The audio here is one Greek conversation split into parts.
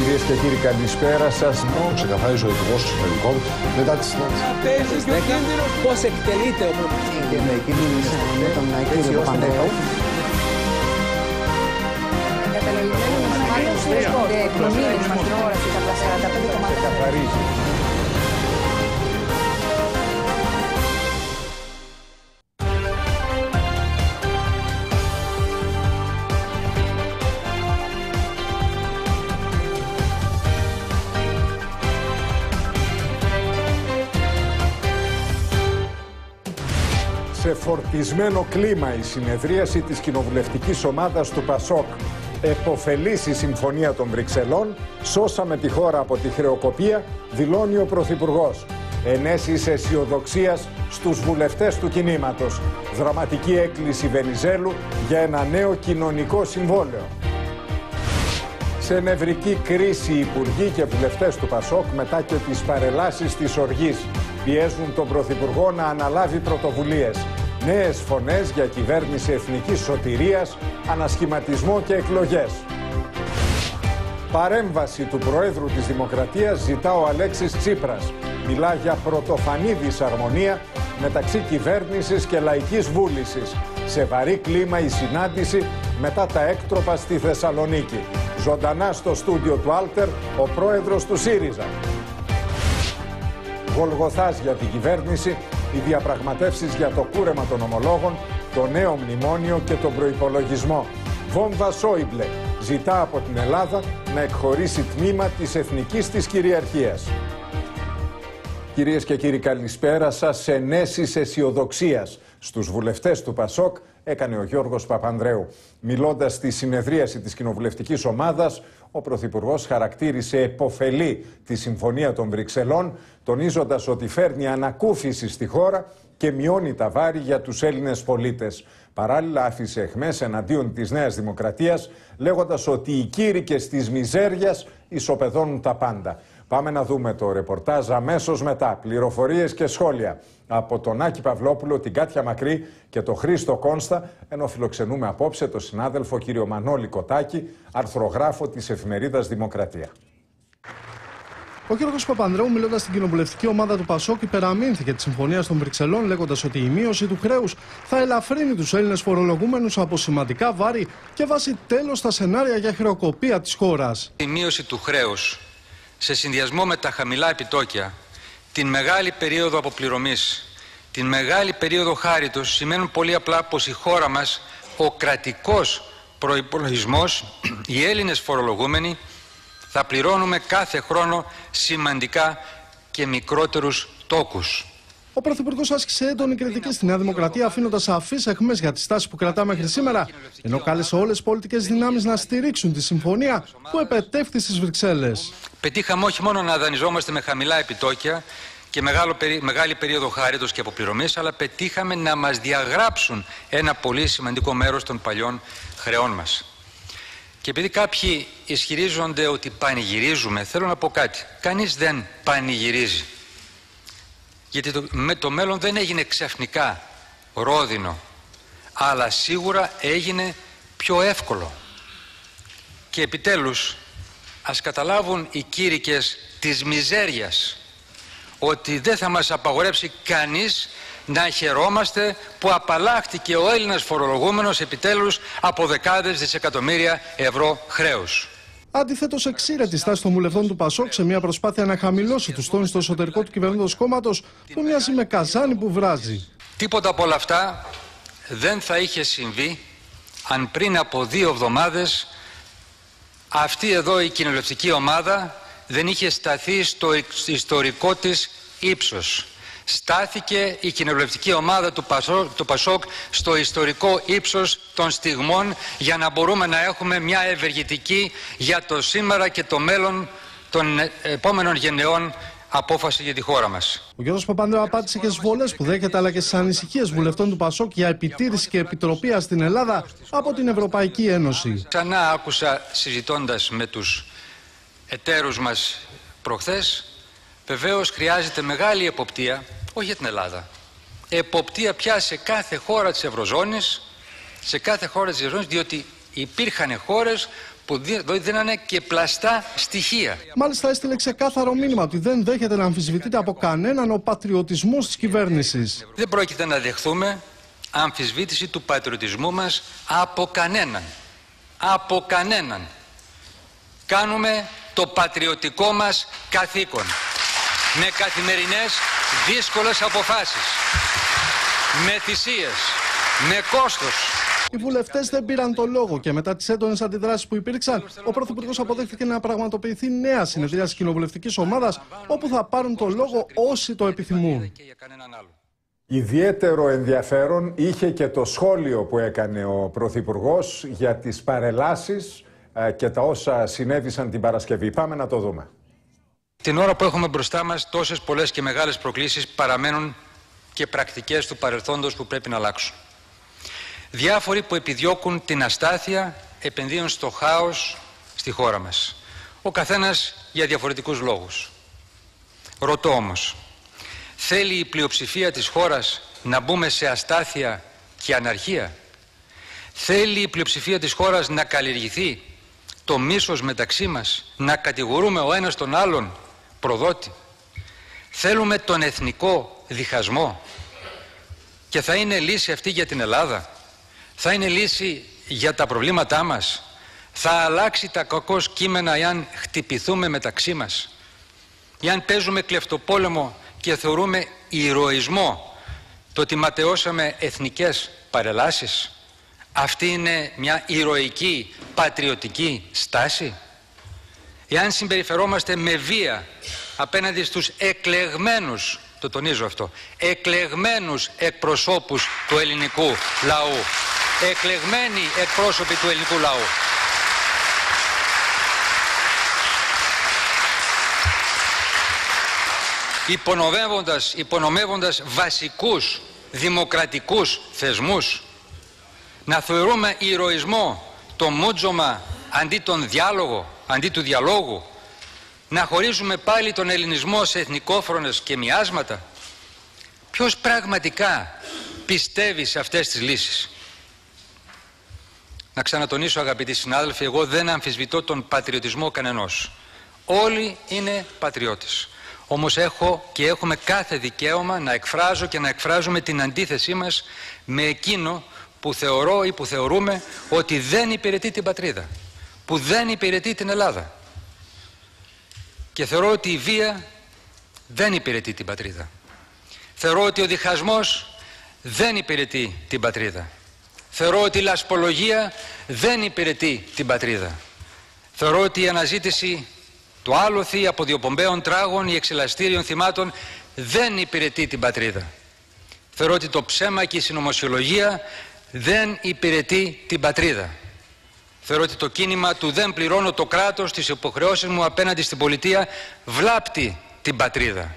Κυρίες και κύριοι, καλησπέρα σας. Ξεκαθάρισε ο Υπουργό Εξωτερικών μετά τη συνάντηση. Πώς εκτελείται ο Επικοινωνία με τον κύριο Παπανδρέου. Καταλαβαίνω με μάλλον προμήνυμα στην τηλεόραση τα 45 κομμάτια. Καθαρίζει. Φορτισμένο κλίμα η συνεδρίαση της κοινοβουλευτικής ομάδας του ΠΑΣΟΚ Εποφελής η Συμφωνία των Βρυξελών, σώσαμε τη χώρα από τη χρεοκοπία, δηλώνει ο Πρωθυπουργός. Ενέσεις αισιοδοξίας στους βουλευτές του κινήματος. Δραματική έκκληση Βενιζέλου για ένα νέο κοινωνικό συμβόλαιο. Σε νευρική κρίση οι υπουργοί και βουλευτές του ΠΑΣΟΚ μετά και τις παρελάσεις της οργής πιέζουν τον Πρωθυπουργό να αναλάβει πρωτοβουλίες. Νέες φωνές για κυβέρνηση εθνικής σωτηρίας, ανασχηματισμό και εκλογές. Παρέμβαση του Προέδρου της Δημοκρατίας ζητά ο Αλέξης Τσίπρας. Μιλά για πρωτοφανή δυσαρμονία μεταξύ κυβέρνησης και λαϊκής βούλησης. Σε βαρύ κλίμα η συνάντηση μετά τα έκτροπα στη Θεσσαλονίκη. Ζωντανά στο στούντιο του Άλτερ ο πρόεδρος του ΣΥΡΙΖΑ. Γολγοθάς για την κυβέρνηση, οι διαπραγματεύσεις για το κούρεμα των ομολόγων, το νέο μνημόνιο και τον προϋπολογισμό. Βόμβα Σόιμπλε ζητά από την Ελλάδα να εκχωρήσει τμήμα της εθνικής της κυριαρχίας. Κυρίες και κύριοι καλησπέρα σας. Ενέσεις αισιοδοξίας στους βουλευτές του ΠΑΣΟΚ έκανε ο Γιώργος Παπανδρέου. Μιλώντας στη συνεδρίαση της κοινοβουλευτικής ομάδας, ο Πρωθυπουργός χαρακτήρισε εποφελή τη Συμφωνία των Βρυξελών, τονίζοντας ότι φέρνει ανακούφιση στη χώρα και μειώνει τα βάρη για τους Έλληνες πολίτες. Παράλληλα άφησε εχμές εναντίον της Νέας Δημοκρατίας, λέγοντας ότι οι κήρυκες της μιζέριας ισοπεδώνουν τα πάντα. Πάμε να δούμε το ρεπορτάζ αμέσως μετά. Πληροφορίες και σχόλια από τον Άκη Παυλόπουλο, την Κάτια Μακρύ και τον Χρήστο Κόνστα, ενώ φιλοξενούμε απόψε τον συνάδελφο κύριο Μανώλη Κοτάκη, αρθρογράφο της εφημερίδας Δημοκρατία. Ο κ. Παπανδρέου, μιλώντας στην κοινοβουλευτική ομάδα του Πασόκ, υπεραμείνθηκε τη συμφωνία των Βρυξελών, λέγοντας ότι η μείωση του χρέους θα ελαφρύνει τους Έλληνες φορολογούμενους από σημαντικά βάρη και βάσει τέλος στα σενάρια για χρεοκοπία της χώρας. Η μείωση του χρέους σε συνδυασμό με τα χαμηλά επιτόκια, την μεγάλη περίοδο αποπληρωμής, την μεγάλη περίοδο χάριτος σημαίνουν πολύ απλά πως η χώρα μας, ο κρατικός προϋπολογισμός, οι Έλληνες φορολογούμενοι θα πληρώνουμε κάθε χρόνο σημαντικά και μικρότερους τόκους. Ο Πρωθυπουργός άσκησε έντονη κριτική στη Νέα Δημοκρατία, αφήνοντας αφής εχμέ για τη στάση που κρατά μέχρι σήμερα, ενώ κάλεσε όλες τις πολιτικές δυνάμεις να στηρίξουν τη συμφωνία που επετεύχθη στις Βρυξέλλες. Πετύχαμε όχι μόνο να δανειζόμαστε με χαμηλά επιτόκια και μεγάλο, μεγάλη περίοδο χάριτος και αποπληρωμής, αλλά πετύχαμε να μας διαγράψουν ένα πολύ σημαντικό μέρος των παλιών χρεών μας. Και επειδή κάποιοι ισχυρίζονται ότι πανηγυρίζουμε, θέλω να πω κάτι. Κανείς δεν πανηγυρίζει. Γιατί το, με το μέλλον δεν έγινε ξαφνικά ρόδινο, αλλά σίγουρα έγινε πιο εύκολο. Και επιτέλους, ας καταλάβουν οι κήρυκες της μιζέριας ότι δεν θα μας απαγορέψει κανείς να χαιρόμαστε που απαλλάχτηκε ο Έλληνας φορολογούμενος επιτέλους από δεκάδες δισεκατομμύρια ευρώ χρέους. Αντιθέτως, εξήρε τη στάση των βουλευτών του Πασόκ σε μια προσπάθεια να χαμηλώσει τους τόνους στο εσωτερικό του κυβερνώντο κόμματος που μοιάζει με καζάνι που βράζει. Τίποτα από όλα αυτά δεν θα είχε συμβεί αν πριν από δύο εβδομάδες αυτή εδώ η κοινοβουλευτική ομάδα δεν είχε σταθεί στο ιστορικό της ύψος στάθηκε η κοινοβουλευτική ομάδα του Πασόκ, του Πασόκ στο ιστορικό ύψος των στιγμών για να μπορούμε να έχουμε μια ευεργετική για το σήμερα και το μέλλον των επόμενων γενεών απόφαση για τη χώρα μας. Ο κ. Παπανδρέου απάντησε και στις βολές που δέχεται αλλά και στις ανησυχίες βουλευτών του Πασόκ για επιτήρηση και επιτροπή στην Ελλάδα από την Ευρωπαϊκή Ένωση. Ξανά άκουσα συζητώντας με τους εταίρους μας προχθές, βεβαίως χρειάζεται μεγάλη εποπτεία όχι για την Ελλάδα. Εποπτεία πια σε κάθε χώρα της Ευρωζώνης, σε κάθε χώρα της Ευρωζώνης, διότι υπήρχαν χώρες που δίνανε και πλαστά στοιχεία. Μάλιστα έστειλε ξεκάθαρο μήνυμα ότι δεν δέχεται να αμφισβητείται από κανέναν ο πατριωτισμός της κυβέρνησης. Δεν πρόκειται να δεχθούμε αμφισβήτηση του πατριωτισμού μας από κανέναν. Από κανέναν. Κάνουμε το πατριωτικό μας καθήκον. Με καθημερινές δύσκολες αποφάσεις. Με θυσίες. Με κόστος. Οι βουλευτές δεν πήραν το λόγο και μετά τις έντονες αντιδράσεις που υπήρξαν, ο Πρωθυπουργός αποδέχτηκε να πραγματοποιηθεί νέα συνεδρία της κοινοβουλευτικής ομάδας, όπου θα πάρουν το λόγο όσοι το επιθυμούν. Ιδιαίτερο ενδιαφέρον είχε και το σχόλιο που έκανε ο Πρωθυπουργός για τις παρελάσεις ε, και τα όσα συνέβησαν την Παρασκευή. Πάμε να το δούμε. Την ώρα που έχουμε μπροστά μας τόσες πολλές και μεγάλες προκλήσεις παραμένουν και πρακτικές του παρελθόντος που πρέπει να αλλάξουν. Διάφοροι που επιδιώκουν την αστάθεια επενδύουν στο χάος στη χώρα μας. Ο καθένας για διαφορετικούς λόγους. Ρωτώ όμως, θέλει η πλειοψηφία της χώρας να μπούμε σε αστάθεια και αναρχία; Θέλει η πλειοψηφία της χώρας να καλλιεργηθεί το μίσος μεταξύ μας, να κατηγορούμε ο ένας τον άλλον προδότη. Θέλουμε τον εθνικό διχασμό και θα είναι λύση αυτή για την Ελλάδα θα είναι λύση για τα προβλήματά μας. Θα αλλάξει τα κακό κείμενα εάν χτυπηθούμε μεταξύ μας. Εάν παίζουμε κλεφτοπόλεμο και θεωρούμε ηρωισμό το ότι ματαιώσαμε εθνικές παρελάσεις. Αυτή είναι μια ηρωική, πατριωτική στάση. Εάν συμπεριφερόμαστε με βία απέναντι στους εκλεγμένους, το τονίζω αυτό, εκλεγμένους εκπροσώπους του ελληνικού λαού εκλεγμένοι εκπρόσωποι του ελληνικού λαού. Υπονομεύοντας, υπονομεύοντας βασικούς δημοκρατικούς θεσμούς να θεωρούμε ηρωισμό το μούτζωμα αντί τον διάλογο, αντί του διαλόγου να χωρίζουμε πάλι τον ελληνισμό σε εθνικόφρονες και μοιάσματα; Ποιος πραγματικά πιστεύει σε αυτές τις λύσεις; Να ξανατονίσω αγαπητοί συνάδελφοι, εγώ δεν αμφισβητώ τον πατριωτισμό κανενός. Όλοι είναι πατριώτες. Όμως έχω και έχουμε κάθε δικαίωμα να εκφράζω και να εκφράζουμε την αντίθεσή μας με εκείνο που θεωρώ ή που θεωρούμε ότι δεν υπηρετεί την πατρίδα, που δεν υπηρετεί την Ελλάδα. Και θεωρώ ότι η βία δεν υπηρετεί την πατρίδα. Θεωρώ ότι ο διχασμός δεν υπηρετεί την πατρίδα. Θεωρώ ότι η λασπολογία δεν υπηρετεί την πατρίδα. Θεωρώ ότι η αναζήτηση του άλοθη από διοπομπαίων τράγων ή εξελαστήριων θυμάτων δεν υπηρετεί την πατρίδα. Θεωρώ ότι το ψέμα και η συνωμοσιολογία δεν υπηρετεί την πατρίδα. Θεωρώ ότι το κίνημα του δεν πληρώνω το κράτος τις υποχρεώσεις μου απέναντι στην πολιτεία βλάπτει την πατρίδα.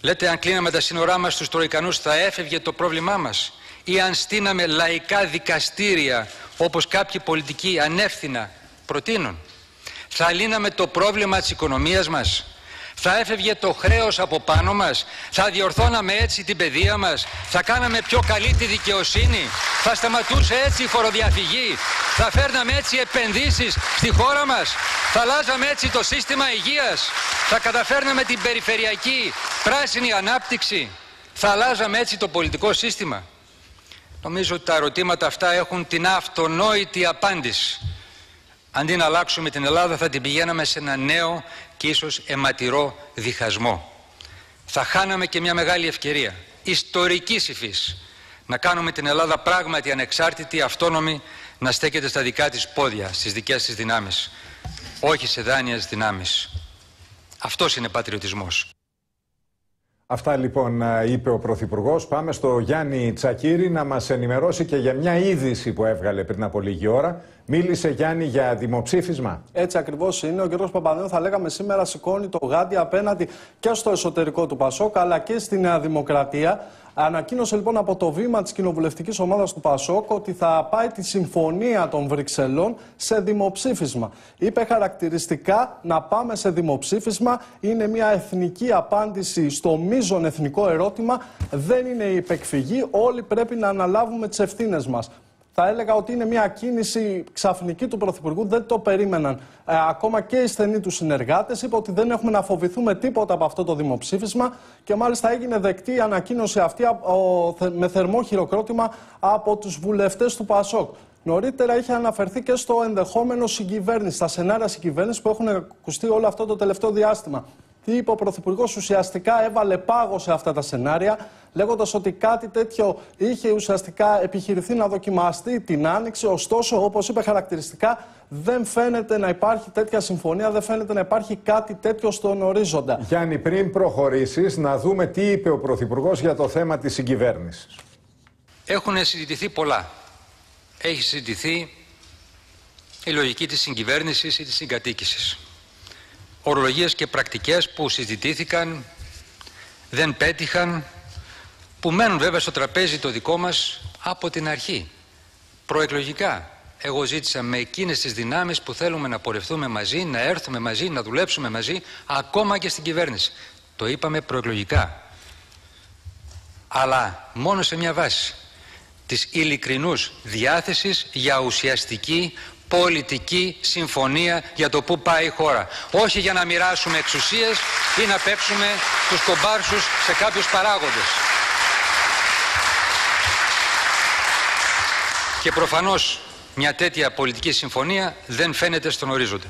Λέτε αν κλείναμε τα σύνορά μας στους Τροϊκανούς θα έφευγε το πρόβλημά μας ή αν στείναμε λαϊκά δικαστήρια όπως κάποιοι πολιτικοί ανεύθυνα προτείνουν. Θα λύναμε το πρόβλημα της οικονομίας μας. Θα έφευγε το χρέος από πάνω μας. Θα διορθώναμε έτσι την παιδεία μας. Θα κάναμε πιο καλή τη δικαιοσύνη. Θα σταματούσε έτσι η φοροδιαφυγή. Θα φέρναμε έτσι επενδύσεις στη χώρα μας. Θα αλλάζαμε έτσι το σύστημα υγείας. Θα καταφέρναμε την περιφερειακή πράσινη ανάπτυξη. Θα αλλάζαμε έτσι το πολιτικό σύστημα. Νομίζω ότι τα ερωτήματα αυτά έχουν την αυτονόητη απάντηση. Αντί να αλλάξουμε την Ελλάδα θα την πηγαίναμε σε ένα νέο και ίσως αιματηρό διχασμό. Θα χάναμε και μια μεγάλη ευκαιρία, ιστορικής υφής, να κάνουμε την Ελλάδα πράγματι ανεξάρτητη, αυτόνομη, να στέκεται στα δικά της πόδια, στις δικές της δυνάμεις, όχι σε δάνειες δυνάμεις. Αυτός είναι πατριωτισμός. Αυτά λοιπόν είπε ο Πρωθυπουργός. Πάμε στο Γιάννη Τσακύρη να μας ενημερώσει και για μια είδηση που έβγαλε πριν από λίγη ώρα. Μίλησε Γιάννη για δημοψήφισμα. Έτσι ακριβώς είναι. Ο κ. Παπαδέου, θα λέγαμε σήμερα, σηκώνει το γάντι απέναντι και στο εσωτερικό του Πασόκ αλλά και στη Νέα Δημοκρατία. Ανακοίνωσε λοιπόν από το βήμα της κοινοβουλευτικής ομάδας του Πασόκ ότι θα πάει τη συμφωνία των Βρυξελών σε δημοψήφισμα. Είπε χαρακτηριστικά να πάμε σε δημοψήφισμα. Είναι μια εθνική απάντηση στο μείζον εθνικό ερώτημα. Δεν είναι η υπεκφυγή. Όλοι πρέπει να αναλάβουμε τις ευθύνες μας. Θα έλεγα ότι είναι μια κίνηση ξαφνική του Πρωθυπουργού. Δεν το περίμεναν ε, ακόμα και οι στενοί τους συνεργάτες. Είπε ότι δεν έχουμε να φοβηθούμε τίποτα από αυτό το δημοψήφισμα και μάλιστα έγινε δεκτή η ανακοίνωση αυτή με θερμό χειροκρότημα από τους βουλευτές του ΠΑΣΟΚ. Νωρίτερα είχε αναφερθεί και στο ενδεχόμενο συγκυβέρνηση, στα σενάρια συγκυβέρνησης που έχουν ακουστεί όλο αυτό το τελευταίο διάστημα. Τι είπε ο Πρωθυπουργός, ουσιαστικά έβαλε πάγο σε αυτά τα σενάρια, λέγοντας ότι κάτι τέτοιο είχε ουσιαστικά επιχειρηθεί να δοκιμαστεί την άνοιξη. Ωστόσο, όπως είπε χαρακτηριστικά, δεν φαίνεται να υπάρχει τέτοια συμφωνία, δεν φαίνεται να υπάρχει κάτι τέτοιο στον ορίζοντα. Γιάννη, πριν προχωρήσεις, να δούμε τι είπε ο Πρωθυπουργός για το θέμα της συγκυβέρνησης. Έχουν συζητηθεί πολλά. Έχει συζητηθεί η λογική της συγκυβέρνησης ή της συγκατοίκησης ορολογίες και πρακτικές που συζητήθηκαν, δεν πέτυχαν, που μένουν βέβαια στο τραπέζι το δικό μας από την αρχή. Προεκλογικά. Εγώ ζήτησα με εκείνες τις δυνάμεις που θέλουμε να πορευτούμε μαζί, να έρθουμε μαζί, να δουλέψουμε μαζί, ακόμα και στην κυβέρνηση. Το είπαμε προεκλογικά. Αλλά μόνο σε μια βάση της ειλικρινούς διάθεσης για ουσιαστική πολιτική συμφωνία για το πού πάει η χώρα. Όχι για να μοιράσουμε εξουσίες ή να πέψουμε τους κομπάρσους σε κάποιους παράγοντες. Και προφανώς μια τέτοια πολιτική συμφωνία δεν φαίνεται στον ορίζοντα.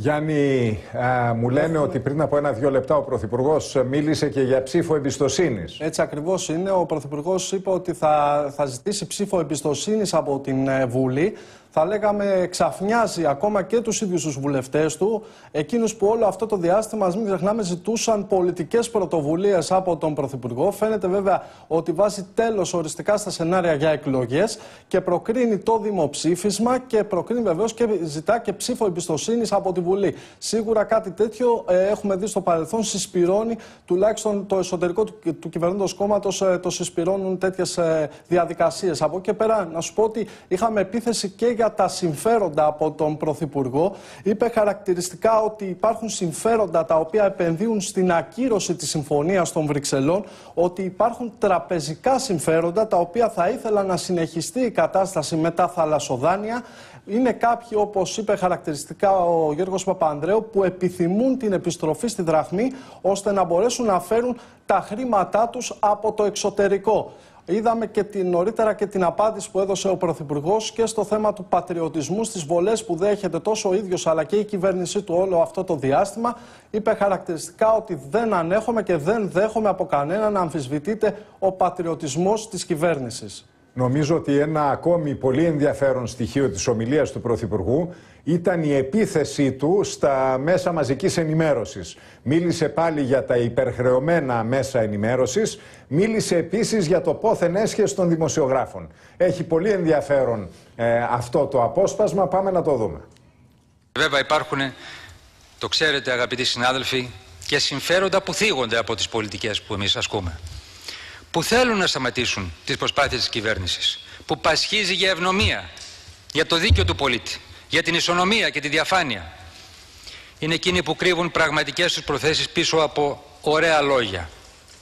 Γιάννη, α, μου λένε ότι πριν από ένα-δύο λεπτά ο Πρωθυπουργός μίλησε και για ψήφο εμπιστοσύνης. Έτσι ακριβώς είναι. Ο Πρωθυπουργός είπε ότι θα, θα ζητήσει ψήφο εμπιστοσύνης από την ε, Βουλή θα λέγαμε ξαφνιάζει ακόμα και τους ίδιους τους βουλευτές του, εκείνους που όλο αυτό το διάστημα, ας μην ξεχνάμε, ζητούσαν πολιτικές πρωτοβουλίες από τον Πρωθυπουργό. Φαίνεται βέβαια ότι βάζει τέλος οριστικά στα σενάρια για εκλογές και προκρίνει το δημοψήφισμα και προκρίνει βεβαίως και ζητά και ψήφο εμπιστοσύνης από τη Βουλή. Σίγουρα κάτι τέτοιο ε, έχουμε δει στο παρελθόν, συσπηρώνει τουλάχιστον το εσωτερικό του, του κυβερνώντος κόμματος ε, το συσπηρώνουν τέτοιες ε, διαδικασίες. Από εκεί πέρα να σου πω ότι είχαμε επίθεση και για τα συμφέροντα από τον Πρωθυπουργό. Είπε χαρακτηριστικά ότι υπάρχουν συμφέροντα τα οποία επενδύουν στην ακύρωση της συμφωνίας των Βρυξελών, ότι υπάρχουν τραπεζικά συμφέροντα τα οποία θα ήθελαν να συνεχιστεί η κατάσταση με τα θαλασσοδάνεια. Είναι κάποιοι, όπως είπε χαρακτηριστικά ο Γιώργος Παπανδρέου, που επιθυμούν την επιστροφή στη δραχμή ώστε να μπορέσουν να φέρουν τα χρήματά τους από το εξωτερικό. Είδαμε και την, νωρίτερα και την απάντηση που έδωσε ο Πρωθυπουργός και στο θέμα του πατριωτισμού στις βολές που δέχεται τόσο ο ίδιος αλλά και η κυβέρνησή του όλο αυτό το διάστημα. Είπε χαρακτηριστικά ότι δεν ανέχομαι και δεν δέχομαι από κανέναν να αμφισβητείται ο πατριωτισμός της κυβέρνησης. Νομίζω ότι ένα ακόμη πολύ ενδιαφέρον στοιχείο της ομιλίας του Πρωθυπουργού ήταν η επίθεσή του στα μέσα μαζικής ενημέρωσης. Μίλησε πάλι για τα υπερχρεωμένα μέσα ενημέρωσης, μίλησε επίσης για το πόθεν έσχεση των δημοσιογράφων. Έχει πολύ ενδιαφέρον ε, αυτό το απόσπασμα, πάμε να το δούμε. Βέβαια υπάρχουν, το ξέρετε αγαπητοί συνάδελφοι, και συμφέροντα που θίγονται από τις πολιτικές που εμείς ασκούμε που θέλουν να σταματήσουν τις προσπάθειες της κυβέρνησης, που πασχίζει για ευνομία, για το δίκαιο του πολίτη, για την ισονομία και τη διαφάνεια. Είναι εκείνοι που κρύβουν πραγματικές τους προθέσεις πίσω από ωραία λόγια,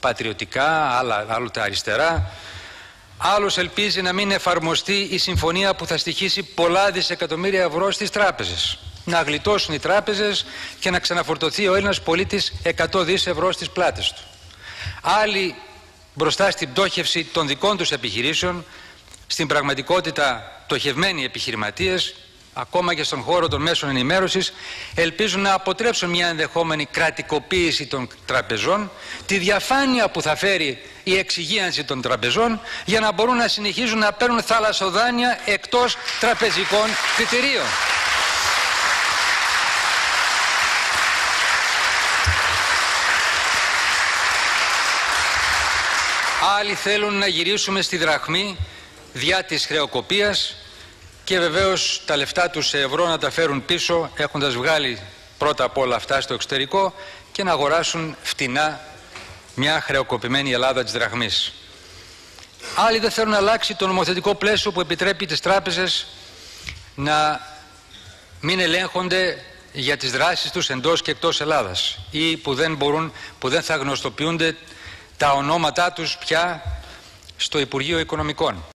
πατριωτικά, άλλα, άλλο τα αριστερά. Άλλος ελπίζει να μην εφαρμοστεί η συμφωνία που θα στοιχήσει πολλά δισεκατομμύρια ευρώ στις τράπεζες. Να γλιτώσουν οι τράπεζες και να ξαναφορτωθεί ο Έλληνας πολίτης 100 δις ευρώ στις πλάτες του. Άλλοι μπροστά στην πτώχευση των δικών τους επιχειρήσεων, στην πραγματικότητα πτωχευμένοι επιχειρηματίες, ακόμα και στον χώρο των μέσων ενημέρωσης, ελπίζουν να αποτρέψουν μια ενδεχόμενη κρατικοποίηση των τραπεζών, τη διαφάνεια που θα φέρει η εξυγίανση των τραπεζών, για να μπορούν να συνεχίζουν να παίρνουν θαλασσοδάνεια εκτός τραπεζικών κριτηρίων. Άλλοι θέλουν να γυρίσουμε στη δραχμή διά της χρεοκοπίας και βεβαίως τα λεφτά τους σε ευρώ να τα φέρουν πίσω έχοντας βγάλει πρώτα απ' όλα αυτά στο εξωτερικό και να αγοράσουν φτηνά μια χρεοκοπημένη Ελλάδα της δραχμής. Άλλοι δεν θέλουν να αλλάξει το νομοθετικό πλαίσιο που επιτρέπει τις τράπεζες να μην ελέγχονται για τις δράσεις τους εντός και εκτός Ελλάδας ή που δεν, μπορούν, που δεν θα γνωστοποιούνται τα ονόματά τους πια στο Υπουργείο Οικονομικών.